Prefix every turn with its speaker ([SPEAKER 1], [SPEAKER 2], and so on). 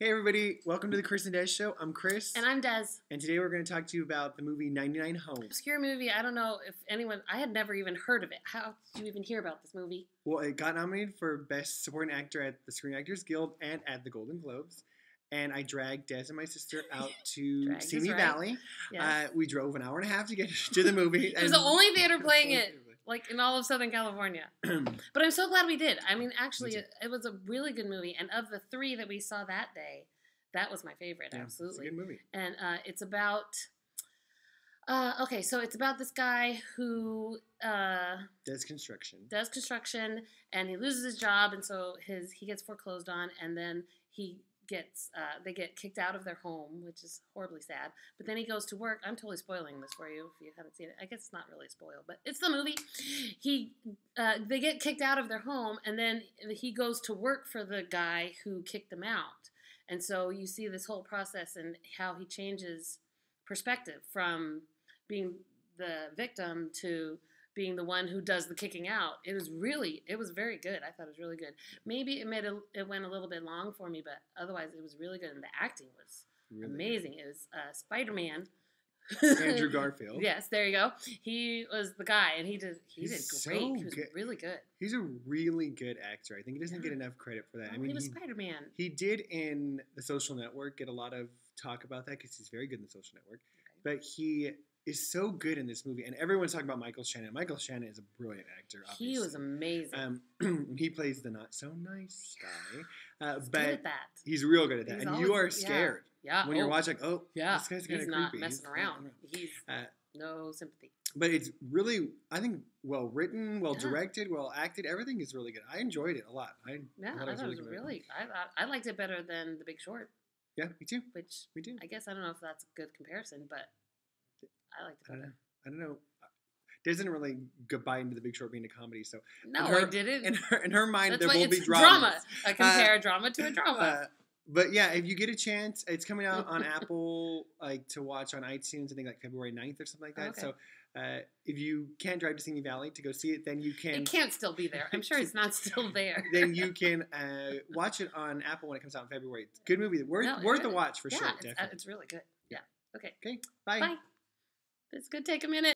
[SPEAKER 1] Hey everybody, welcome to the Chris and Dez Show. I'm Chris,
[SPEAKER 2] And I'm Dez.
[SPEAKER 1] and today we're going to talk to you about the movie 99 Homes.
[SPEAKER 2] Obscure movie. I don't know if anyone. I had never even heard of it. How did you even hear about this movie?
[SPEAKER 1] Well, it got nominated for Best Supporting Actor at the Screen Actors Guild and at the Golden Globes. And I dragged Dez and my sister out to Simi
[SPEAKER 2] right.
[SPEAKER 1] Valley.
[SPEAKER 2] Yes.
[SPEAKER 1] Uh, we drove an hour and a half to get to the movie.
[SPEAKER 2] it was the only theater playing it, like in all of Southern California. But I'm so glad we did. I mean, actually, it, it was a really good movie. And of the three that we saw that day, that was my favorite.
[SPEAKER 1] Yeah,
[SPEAKER 2] absolutely.
[SPEAKER 1] It's a good movie.
[SPEAKER 2] and uh, it's about. Uh, okay, so it's about this guy who uh,
[SPEAKER 1] Des Construction.
[SPEAKER 2] does construction and he loses his job and so his he gets foreclosed on and then he gets uh, they get kicked out of their home which is horribly sad but then he goes to work. I'm totally spoiling this for you if you haven't seen it. I guess it's not really spoiled but it's the movie. He uh, they get kicked out of their home and then he goes to work for the guy who kicked them out. And so you see this whole process and how he changes perspective from being the victim to being the one who does the kicking out. It was really, it was very good. I thought it was really good. Maybe it made a, it went a little bit long for me, but otherwise it was really good. And the acting was
[SPEAKER 1] Really
[SPEAKER 2] amazing. It was uh, Spider Man.
[SPEAKER 1] Andrew Garfield.
[SPEAKER 2] yes, there you go. He was the guy, and he did he
[SPEAKER 1] He's
[SPEAKER 2] did great.
[SPEAKER 1] so
[SPEAKER 2] he was
[SPEAKER 1] good.
[SPEAKER 2] really good.
[SPEAKER 1] He's a really good actor. I think he doesn't get enough credit for that. I
[SPEAKER 2] Oh,
[SPEAKER 1] mean,
[SPEAKER 2] he was Spider Man.
[SPEAKER 1] he did in The Social Network get a lot of talk about that because he's very good in The Social Network. But he is so good in this movie, and everyone's talking about Michael Shannon. Michael Shannon is a brilliant actor. Obviously.
[SPEAKER 2] He was amazing.
[SPEAKER 1] Um, he plays the not so nice guy, uh,
[SPEAKER 2] He's
[SPEAKER 1] but
[SPEAKER 2] good at that.
[SPEAKER 1] he's real good at that,
[SPEAKER 2] He's
[SPEAKER 1] and you are
[SPEAKER 2] always- yeah.
[SPEAKER 1] scared
[SPEAKER 2] Yeah.
[SPEAKER 1] when you're
[SPEAKER 2] oh,
[SPEAKER 1] watching. Oh,
[SPEAKER 2] Yeah.
[SPEAKER 1] this guy's kind
[SPEAKER 2] He's
[SPEAKER 1] of
[SPEAKER 2] not messing
[SPEAKER 1] He's-
[SPEAKER 2] around. He's
[SPEAKER 1] Uh,
[SPEAKER 2] no sympathy.
[SPEAKER 1] but it's really, I think, well written, well
[SPEAKER 2] Yeah.
[SPEAKER 1] directed, well acted. Everything is really good. I enjoyed it a lot. I
[SPEAKER 2] Yeah, I thought it was really. I I liked it better than The Big Short,
[SPEAKER 1] yeah, me too.
[SPEAKER 2] which
[SPEAKER 1] Me too.
[SPEAKER 2] I guess I don't know if that's a good comparison, but I liked it
[SPEAKER 1] I don't know.
[SPEAKER 2] better.
[SPEAKER 1] I don't know. Doesn't really go buy into the Big Short being a comedy. So
[SPEAKER 2] No,
[SPEAKER 1] her-
[SPEAKER 2] I didn't.
[SPEAKER 1] in her in her mind,
[SPEAKER 2] That's
[SPEAKER 1] there will be
[SPEAKER 2] drama. I compare a drama to a drama.
[SPEAKER 1] Uh, but yeah, if you get a chance, it's coming out on Apple, like to watch on iTunes. I think like February 9th or something like that.
[SPEAKER 2] Okay.
[SPEAKER 1] So uh, if you can't drive to Simi Valley to go see it, then you can.
[SPEAKER 2] it can't still be there. I'm sure it's not still there.
[SPEAKER 1] then you can uh, watch it on Apple when it comes out in February. It's a good movie, worth
[SPEAKER 2] No,
[SPEAKER 1] worth a watch for
[SPEAKER 2] yeah,
[SPEAKER 1] sure.
[SPEAKER 2] it's, uh,
[SPEAKER 1] Definitely.
[SPEAKER 2] it's really good. Yeah. Okay.
[SPEAKER 1] Okay, bye.
[SPEAKER 2] Bye. This could take a minute.